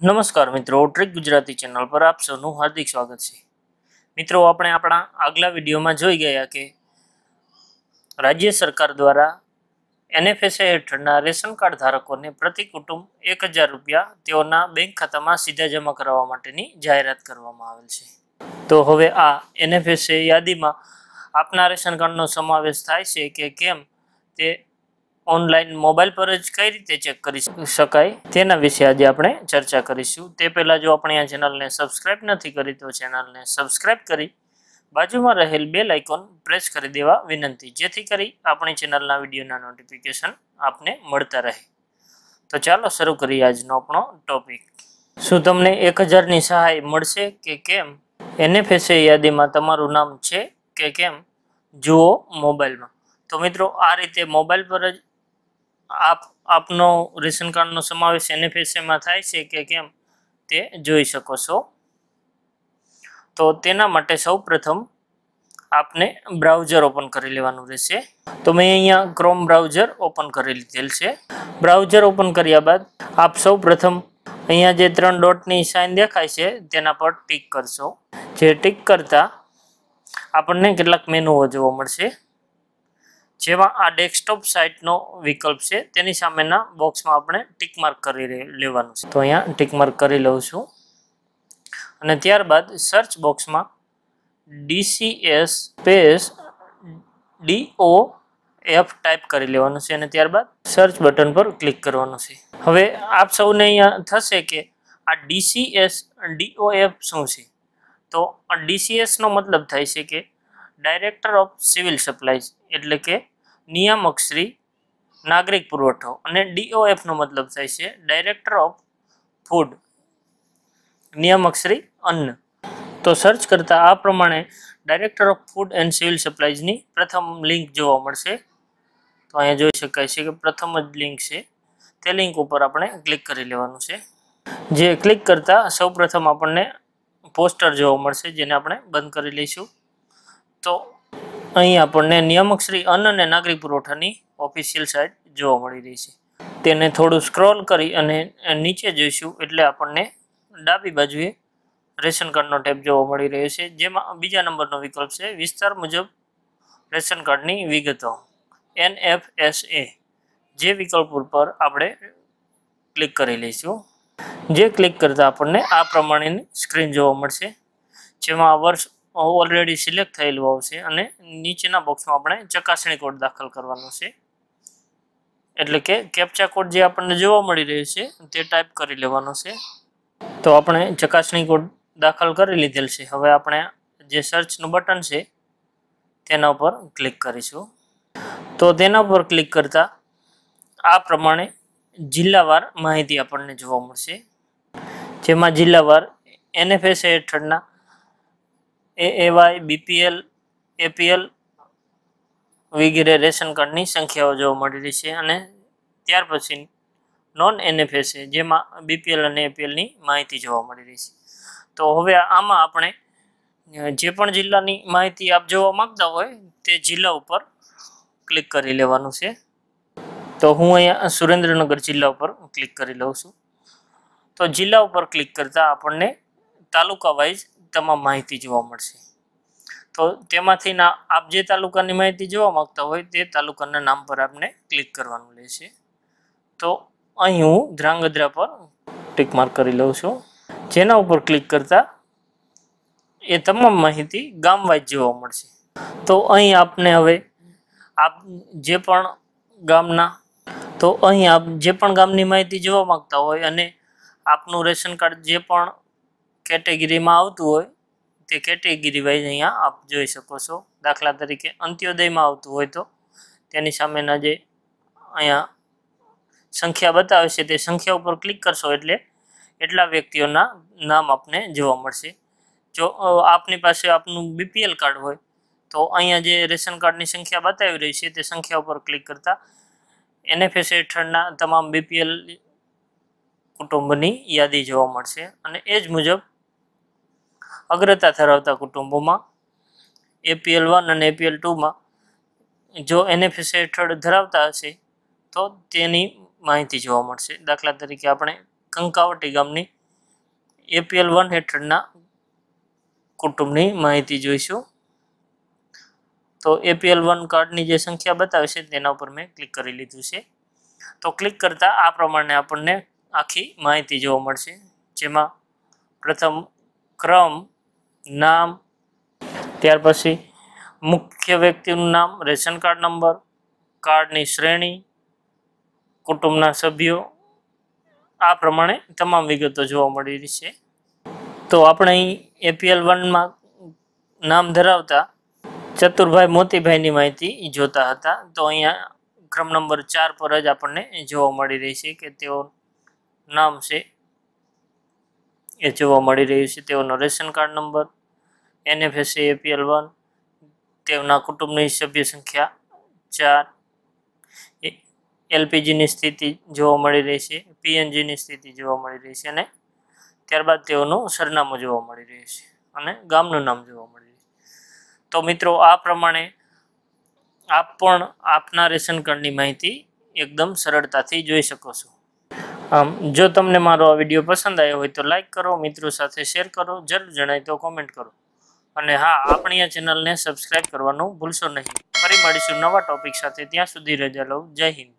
નમસ્કાર મિત્રો trick Gujarati channel પર આપ સૌનું હાર્દિક સ્વાગત છે. મિત્રો, આપણે આપણા આગલા વિડીયોમાં જોઈ ગયા કે રાજ્ય સરકાર દ્વારા એનએફએસએ હેઠળના રેશન કાર્ડ ધારકોને પ્રતિ કુટુંબ એક હજાર રૂપિયા તેઓના બેંક ખાતામાં સીધા જમા કરાવવા માટેની જાહેરાત કરવામાં આવેલ છે. તો હવે આ એનએફએસએ યાદીમાં આપના રેશન કાર્ડનો સમાવેશ થાય છે કે કેમ તે ઓનલાઈન મોબાઈલ પર જ કઈ રીતે ચેક કરી શકાય તેના વિશે આજે આપણે ચર્ચા કરીશું. તે પહેલાં જો આપણે આ ચેનલને સબસ્ક્રાઇબ નથી કરી, તો ચેનલને સબસ્ક્રાઇબ કરી બાજુમાં રહેલ બેલ આઇકોન પ્રેસ કરી દેવા વિનંતી. જેથી કરી આપણી ચેનલના વિડીયોના નોટિફિકેશન આપને મળતા રહે. તો ચાલો શરૂ કરીએ આજનો આપણો ટોપિક શું તમને એક હજારની સહાય મળશે કે કેમ? એનએફએસએ યાદીમાં તમારું નામ છે કે કેમ? જુઓ મોબાઈલમાં. તો મિત્રો, આ રીતે મોબાઈલ પર જ આપ, આપનો રેશન કાર્ડનો સમાવેશ એનએફએસએમાં થાય છે કે કેમ તે જોઈ શકો છો. તો તેના માટે સૌ પ્રથમ આપને બ્રાઉઝર ઓપન કરી લેવાનું રહેશે. તો મેં અહીંયા ક્રોમ બ્રાઉઝર ઓપન કરી લીધેલ છે. બ્રાઉઝર ઓપન કર્યા બાદ આપ સૌ પ્રથમ અહીંયા જે ત્રણ ડોટની સાઇન દેખાય છે તેના પર ટીક કરશો. જે ટીક કરતા આપણને કેટલાક મેનુઓ જોવા મળશે. જેમાં આ ડેસ્કટોપ સાઇટનો વિકલ્પ છે, તેની સામેના બોક્સમાં આપણે ટીક માર્ક કરી લેવાનું છે. તો અહીંયા ટીક માર્ક કરી લઉં છું. અને ત્યારબાદ સર્ચ બોક્સમાં DCS space DO F type કરી લેવાનું છે અને ત્યારબાદ સર્ચ બટન પર ક્લિક કરવાનું છે. હવે આપ સૌને અહીંયા થશે કે આ ડીસીએસ ડીઓએફ શું છે? તો ડીસીએસનો મતલબ થાય છે કે ડાયરેક્ટર ઓફ સિવિલ સપ્લાઈઝ એટલે કે નિયામક શ્રી નાગરિક પુરવઠો. અને ડીઓએફનો મતલબ થાય છે ડાયરેક્ટર ઓફ ફૂડ નિયામક શ્રી અન્ન. તો સર્ચ કરતાં આ પ્રમાણે director of food and civil સપ્લાઈઝની પ્રથમ લિંક જોવા મળશે. તો અહીંયા જોઈ શકાય છે કે પ્રથમ જ લિંક છે. તે લિંક ઉપર આપણે ક્લિક કરી લેવાનું છે. જે ક્લિક કરતાં સૌપ્રથમ આપણને પોસ્ટર જોવા મળશે, જેને આપણે બંધ કરી લઈશું. તો અહીં આપણને નિયામક શ્રી અન્ન અને નાગરિક પુરવઠાની ઓફિશિયલ સાઇટ જોવા મળી રહી છે. તેને થોડું સ્ક્રોલ કરી અને નીચે જોઈશું એટલે આપણને ડાબી બાજુએ રેશન કાર્ડનો ટેબ જોવા મળી રહ્યો છે, જેમાં બીજા નંબરનો વિકલ્પ છે, વિસ્તાર મુજબ રેશન કાર્ડની વિગતો એન એફ એસ એ જે વિકલ્પ ઉપર આપણે ક્લિક કરી લઈશું. જે ક્લિક કરતાં આપણને આ પ્રમાણેની સ્ક્રીન જોવા મળશે, જેમાં વર્ષ ઓલરેડી સિલેક્ટ થયેલું આવશે અને નીચેના બોક્સમાં આપણે ચકાસણી કોડ દાખલ કરવાનો છે. એટલે કે કેપ્ચા કોડ જે આપણને જોવા મળી રહ્યો છે, તે ટાઈપ કરી લેવાનો છે. તો આપણે ચકાસણી કોડ દાખલ કરી લીધેલ છે. હવે આપણે જે સર્ચનું બટન છે, તેના ઉપર ક્લિક કરીશું. તો તેના ઉપર ક્લિક કરતાં આ પ્રમાણે જિલ્લાવાર માહિતી આપણને જોવા મળશે. જેમાં જિલ્લાવાર એનએફએસ હેઠળના એવાય બીપીએલ એપીએલ વગેરે રેશન કાર્ડની સંખ્યાઓ જોવા મળી રહી છે અને ત્યાર પછી નોન એનએફએસએ જેમાં બીપીએલ અને એપીએલની માહિતી જોવા મળી રહી છે. તો હવે આમાં આપણે જે પણ જિલ્લાની માહિતી આપ જોવા માંગતા હોય તે જિલ્લા ઉપર ક્લિક કરી લેવાનું છે. તો હું અહીંયા સુરેન્દ્રનગર જિલ્લા ઉપર ક્લિક કરી લઉં છું. તો જિલ્લા ઉપર ક્લિક કરતાં આપણને તાલુકા વાઇઝ તમામ માહિતી જોવા મળશે. તો તેમાંથી ના આપ જે તાલુકાની માહિતી જોવા માંગતા હોય તે તાલુકાના નામ પર આપને ક્લિક કરવાનું રહેશે. તો અહીં હું ધ્રાંગધ્રા પર ટિક માર્ક કરી લઉં છું. જેના ઉપર ક્લિક કરતા એ તમામ માહિતી ગામ વાઇઝ જોવા મળશે. તો અહીં આપને હવે આપ જે પણ ગામના તો અહીં આપ જે પણ ગામની માહિતી જોવા માંગતા હોય અને આપનું રેશન કાર્ડ જે પણ કેટેગરીમાં આવતું હોય તે કેટેગરી વાઇઝ અહીંયા આપ જોઈ શકો છો. દાખલા તરીકે અંત્યોદયમાં આવતું હોય તો તેની સામેના જે અહીંયા સંખ્યા બતાવે છે તે સંખ્યા ઉપર ક્લિક કરશો એટલે એટલા વ્યક્તિઓના નામ આપને જોવા મળશે. જો આપની પાસે આપનું બીપીએલ કાર્ડ હોય તો અહીંયા જે રેશન કાર્ડની સંખ્યા બતાવી રહી છે તે સંખ્યા ઉપર ક્લિક કરતા એનએફએસ હેઠળના તમામ બીપીએલ કુટુંબની યાદી જોવા મળશે. અને એ જ મુજબ અગ્રતા ધરાવતા કુટુંબોમાં એપીએલ વન અને એપીએલ ટુમાં જો એનએફએસ હેઠળ ધરાવતા હશે, તો તેની માહિતી જોવા મળશે. દાખલા તરીકે આપણે કંકાવટી ગામની એપીએલ વન હેઠળના કુટુંબની માહિતી જોઈશું. તો એપીએલ વન કાર્ડની જે સંખ્યા બતાવે છે તેના ઉપર મેં ક્લિક કરી લીધું છે. તો ક્લિક કરતાં આ પ્રમાણે આપણને આખી માહિતી જોવા મળશે. જેમાં પ્રથમ ક્રમ નામ, ત્યાર પછી મુખ્ય વ્યક્તિનું નામ, રેશન કાર્ડ નંબર, કાર્ડની શ્રેણી, કુટુંબના સભ્યો, આ પ્રમાણે તમામ વિગતો જોવા મળી રહી છે. તો આપણે અહીં એપીએલ વનમાં નામ ધરાવતા ચતુરભાઈ મોતીભાઈની માહિતી જોતા હતા. તો અહીંયા ક્રમ નંબર ચાર પર જ આપણને જોવા મળી રહી છે કે તેઓ નામ છે એ જોવા મળી રહ્યું છે. તેઓનો ration card number NFSA APL one તેમના કુટુંબની સભ્ય સંખ્યા ચાર. એલપીજીની સ્થિતિ જોવા મળી રહી છે પીએનજીની સ્થિતિ જોવા મળી રહી છે અને ત્યારબાદ તેઓનું સરનામું જોવા મળી રહ્યું છે અને ગામનું નામ જોવા મળી રહ્યું છે. તો મિત્રો, આ પ્રમાણે આપ પણ આપના રેશન કાર્ડની માહિતી એકદમ સરળતાથી જોઈ શકો છો. આમ, જો તમને મારો આ વીડિયો પસંદ આવ્યો હોય તો લાઈક કરો, મિત્રો સાથે શેર કરો, જરૂર જણાય તો કોમેન્ટ કરો. અને હા, આપણી આ ચેનલને સબસ્ક્રાઈબ કરવાનું ભૂલશો નહીં. ફરી મળીશું નવા ટોપિક સાથે. ત્યાં સુધી રજા લઉં જય હિન્દ.